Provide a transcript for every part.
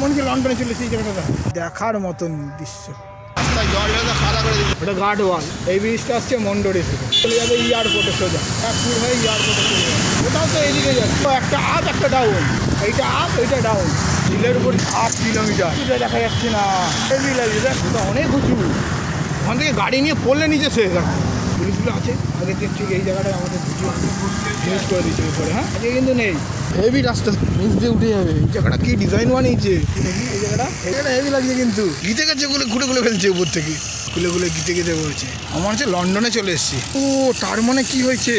মনে হচ্ছে লন্ডনে চলে জায়গাটা। দেখার মতন দৃশ্য। ওটা গার্ড ওয়াল এই ব্রিজটা আসছে মন্ডরি থেকে। চলে যাবে এয়ারপোর্টে সোজা। একপুর হয়ে এয়ারপোর্টে চলে যাবে। ওটাও তো এদিকে একটা আপ একটা ডাউন এইটা আপ এইটা ডাউন উপর আট কিলোমিটার। এটা দেখা যাচ্ছে না। অনেক উঁচু। ওখান থেকে গাড়ি নিয়ে পড়লে নিচে শেষ পুলিশগুলো আছে আগের দিন ঠিক এই জায়গাটায় আমাদের করে দিয়েছে উপরে হ্যাঁ? আজকে কিন্তু নেই। হেভি রাস্তা নিচ দিয়ে উঠে যাবে। এই জায়গাটা কি ডিজাইন বানিয়েছে? এই জায়গাটা? এই জায়গাটা হেভি লাগছে কিন্তু। গিতে গেছে ওগুলো ঘুরে ঘুরে ফেলছে উপর থেকে। খুলে খুলে গিতে গিতে বলছে। আমার হচ্ছে লন্ডনে চলে এসেছি। ও তার মানে কি হয়েছে?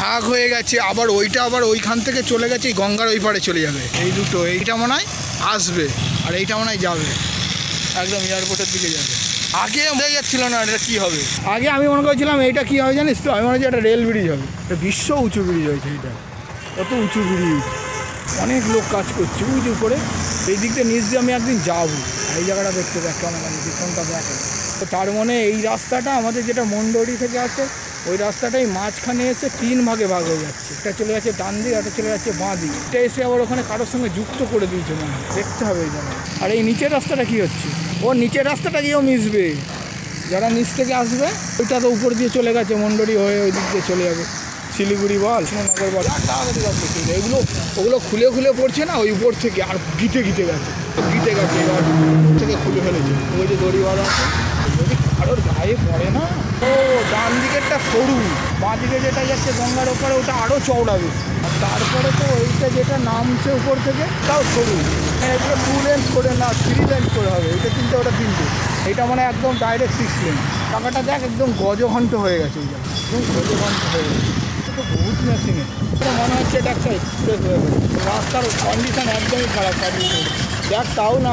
ভাগ হয়ে গেছে আবার ওইটা আবার ওইখান থেকে চলে গেছে গঙ্গার ওই পারে চলে যাবে। এই দুটো এইটা মনে হয় আসবে আর এইটা মনে হয় যাবে। একদম এয়ারপোর্টের দিকে যাবে। আগে বোঝা যাচ্ছিল না, এটা কী হবে? আগে আমি মনে করছিলাম এইটা কী হবে জানিস তো? আমি মনে হচ্ছে একটা রেল ব্রিজ হবে। এটা বিশ্ব উঁচু ব্রিজ হয়েছে এটা কত উঁচু ব্রিজ। অনেক লোক কাজ করছে উঁচু করে এই দিক দিয়ে নিচ দিয়ে আমি একদিন যাব। এই জায়গাটা দেখতে দেখ কেমন আছে পিছনটা দেখে। তো তার মানে এই রাস্তাটা আমাদের যেটা মন্ডরি থেকে আছে ওই রাস্তাটাই মাঝখানে এসে তিন ভাগে ভাগ হয়ে যাচ্ছে। একটা চলে যাচ্ছে ডান দিক, একটা চলে যাচ্ছে বাঁ দিক। এটা এসে আবার ওখানে কারোর সঙ্গে যুক্ত করে দিয়েছে মনে দেখতে হবে এই জায়গায় আর এই নিচের রাস্তাটা কি হচ্ছে? ও নিচের রাস্তাটা গিয়েও মিশবে। যারা নিচ থেকে আসবে, ওইটা তো উপর দিয়ে চলে গেছে মন্ডরি হয়ে ওই দিক দিয়ে চলে যাবে। শিলিগুড়ি বল শ্রীনগর বল। এগুলো, ওগুলো খুলে খুলে পড়ছে না, ওই উপর থেকে আর গিতে গিতে গেছে। গিতে গেছে, এবার থেকে খুলে ফেলেছে। ওই যে দড়িওয়ালা আছে যদি ওর গায়ে পড়ে না? ও ডান দিকেরটা সরু, বাঁ দিকে যেটা যাচ্ছে গঙ্গার ওপরে, ওটা আরও চওড়াবে। আর তারপরে তো ওইটা যেটা নামছে উপর থেকে, তাও সরু। এগুলো টু লেন্স করে না থ্রি লেন্স করে হবে, এটা তিনটে, ওটা তিনটে। এটা মানে একদম ডাইরেক্ট সিক্স লেন টাকাটা দেখ, একদম গজঘণ্ট হয়ে গেছে। এইটা একদম গজঘণ্ট হয়ে গেছে। এটা তো বহুত মেশিনে মনে হচ্ছে এটা একটা এক্সপ্রেস হয়ে রাস্তার কন্ডিশন একদমই খারাপ সার্ভিস দেখ, তাও না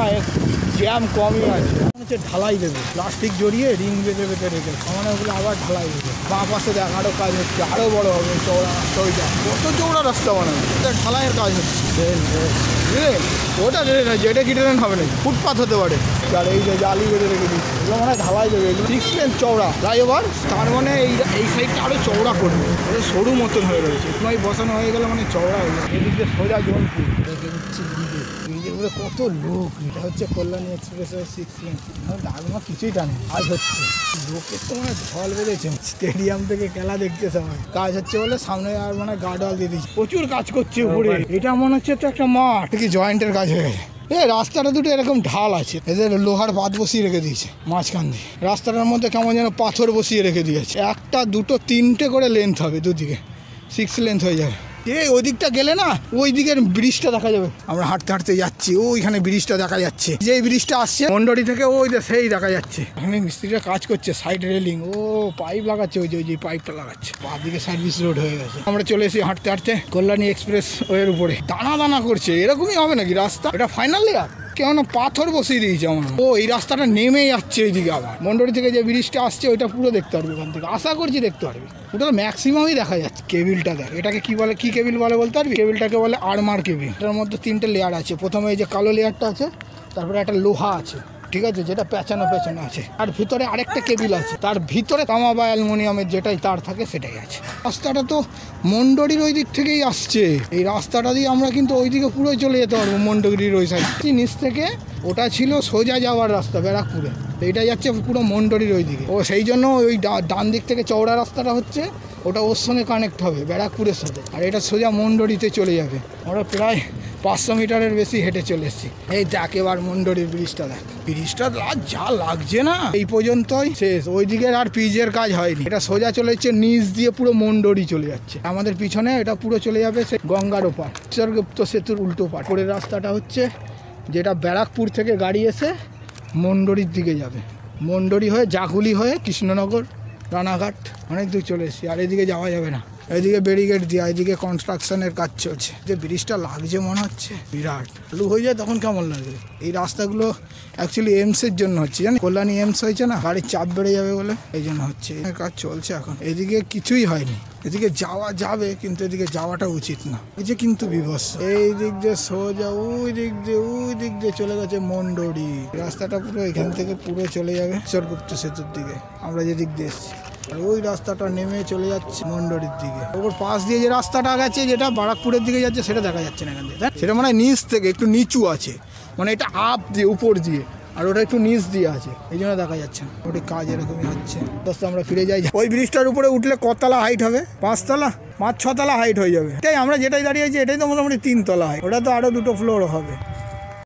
জ্যাম কমই আছে। হচ্ছে ঢালাই দেবে। প্লাস্টিক জড়িয়ে রিং বেঁধে বেঁধে রেখে আমার ওগুলো আবার ঢালাই দেবে বাঁ পাশে দেখ আরও কাজ হচ্ছে। আরও বড় হবে চৌড়া রাস্তা ওইটা কত চৌড়া রাস্তা বানাবে ঢালাইয়ের কাজ হচ্ছে। ওটা রেল যেটা কি ট্রেন হবে না ফুটপাথ হতে পারে। আর এই যে জালি বেঁধে রেখে দিচ্ছে। এগুলো মানে ঢালাই দেবে এগুলো। সিক্স লেন চৌড়া ফ্লাইওভার তার মানে এই এই সাইডটা আরও চৌড়া করবে। এটা সরু মতন হয়ে রয়েছে। নয় বসানো হয়ে গেলে মানে চৌড়া হয়ে যাবে। এদিক দিয়ে সোজা জোনপুর কত লোক? এটা হচ্ছে কল্যাণী এক্সপ্রেসের সিক্স লেন দাগমা কিছুই টানে কাজ হচ্ছে। লোকের তো মানে ঢল বেঁধেছে। স্টেডিয়াম থেকে খেলা দেখতে সবাই। কাজ হচ্ছে বলে সামনে আর মানে গার্ড ওয়াল দিয়ে দিচ্ছে। প্রচুর কাজ করছে উপরে। এটা মনে হচ্ছে তো একটা মাঠ। কি জয়েন্টের কাজ হয়ে গেছে? এ রাস্তাটা দুটো এরকম ঢাল আছে, এদের লোহার পাত বসিয়ে রেখে দিয়েছে মাঝখান দিয়ে। রাস্তাটার মধ্যে কেমন যেন পাথর বসিয়ে রেখে দিয়েছে। একটা, দুটো, তিনটে করে লেন্থ হবে দুদিকে। সিক্স লেন্থ হয়ে যাবে। এ ওই দিকটা গেলে না ওই দিকের ব্রিজটা দেখা যাবে। আমরা হাঁটতে হাঁটতে যাচ্ছি ওইখানে ব্রিজটা দেখা যাচ্ছে। যে ব্রিজটা আসছে মন্ডরি থেকে ওই সেই দেখা যাচ্ছে। এখানে মিস্ত্রিরা কাজ করছে সাইড রেলিং ও পাইপ লাগাচ্ছে ওই যে ওই যে পাইপটা লাগাচ্ছে। বাঁদিকে সার্ভিস রোড হয়ে গেছে। আমরা চলে এসেছি হাঁটতে হাঁটতে কল্যাণী এক্সপ্রেস ওয়ের উপরে। দানা দানা করছে এরকমই হবে নাকি রাস্তা? এটা ফাইনাল লেয়ার কেমন পাথর বসিয়ে দিয়েছে আমার। ও, এই রাস্তাটা নেমে যাচ্ছে এইদিকে আবার। মন্ডরি থেকে যে ব্রিজটা আসছে, ওইটা পুরো দেখতে পারবি ওখান থেকে। আশা করছি দেখতে পারবি। ওটা ম্যাক্সিমামই দেখা যাচ্ছে কেবিলটা দেখ। এটাকে কি বলে, কি কেবিল বলে বলতে পারবি? কেবিলটাকে বলে আর্মার কেবিল। এটার মধ্যে তিনটে লেয়ার আছে। প্রথমে এই যে কালো লেয়ারটা আছে, তারপরে একটা লোহা আছে। ঠিক আছে, যেটা পেঁচানো পেঁচানো আছে। আর ভিতরে আরেকটা কেবিল আছে, তার ভিতরে তামা বা অ্যালুমিনিয়ামের যেটাই তার থাকে সেটাই আছে। রাস্তাটা তো মন্ডরির ওই দিক থেকেই আসছে। এই রাস্তাটা দিয়ে আমরা কিন্তু ওই দিকে পুরো চলে যেতে পারব মন্ডরির ওই সাইড নিচ থেকে ওটা ছিল সোজা যাওয়ার রাস্তা, ব্যারাকপুরে। এইটা যাচ্ছে পুরো মন্ডরির ওই দিকে। ও সেই জন্য ওই ডান দিক থেকে চওড়া রাস্তাটা হচ্ছে, ওটা ওর সঙ্গে কানেক্ট হবে, ব্যারাকপুরের সাথে। আর এটা সোজা মন্ডরিতে চলে যাবে। আমরা প্রায় পাঁচশো মিটারের বেশি হেঁটে চলে এসেছি। এই দেখ এবার মন্ডরির ব্রিজটা দেখ। ব্রিজটা যা লাগছে না, এই পর্যন্তই শেষ। ওই দিকের আর পিজের কাজ হয়নি। এটা সোজা চলে যাচ্ছে, নিচ দিয়ে পুরো মন্ডরি চলে যাচ্ছে। আমাদের পিছনে এটা পুরো চলে যাবে সে গঙ্গার ওপার। ঈশ্বরগুপ্ত সেতুর উল্টো পার। পরের রাস্তাটা হচ্ছে যেটা ব্যারাকপুর থেকে গাড়ি এসে মন্ডরির দিকে যাবে। মন্ডরি হয়ে জাকুলি হয়ে কৃষ্ণনগর, রানাঘাট, অনেক দূর চলে এসেছি। আর এদিকে যাওয়া যাবে না। এদিকে ব্যারিকেড দেওয়া এদিকে কনস্ট্রাকশনের কাজ চলছে। যে ব্রিজটা লাগছে মনে হচ্ছে, বিরাট। চালু হয়ে যায় তখন কেমন লাগবে এই রাস্তাগুলো অ্যাকচুয়ালি এমসের জন্য হচ্ছে জানি কল্যাণী এমস হয়েছে না? গাড়ির চাপ বেড়ে যাবে বলে এই জন্য হচ্ছে। কাজ চলছে এখন। এদিকে কিছুই হয়নি। এদিকে যাওয়া যাবে, কিন্তু এদিকে যাওয়াটা উচিত না। এই যে কিন্তু বিভস এই দিক দিয়ে সোজা, ওই দিক দিয়ে, ওই দিক দিয়ে চলে গেছে মন্ডরি রাস্তাটা পুরো এখান থেকে পুরো চলে যাবে ঈশ্বরগুপ্ত সেতুর দিকে। আমরা যে দিক দিয়ে এসছি। ওই রাস্তাটা নেমে চলে যাচ্ছে মন্ডরির দিকে। ওর পাশ দিয়ে যে রাস্তাটা গেছে, যেটা বারাকপুরের দিকে যাচ্ছে, সেটা দেখা যাচ্ছে না এখান থেকে? সেটা মানে নিচ থেকে, একটু নিচু আছে। মানে এটা আপ দিয়ে, উপর দিয়ে, আর ওটা একটু নিচ দিয়ে আছে। এই জন্য দেখা যাচ্ছে না। ওটি কাজ এরকমই হচ্ছে। দোস্ত, আমরা ফিরে যাই। ওই ব্রিজটার উপরে উঠলে কতলা হাইট হবে? পাঁচতলা? পাঁচ ছতলা হাইট হয়ে যাবে। তাই আমরা যেটাই দাঁড়িয়ে আছি, এটাই তো মোটামুটি তিনতলা হয় ওটা তো আরও দুটো ফ্লোর হবে।